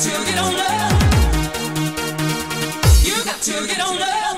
to get on up. You got to get on up.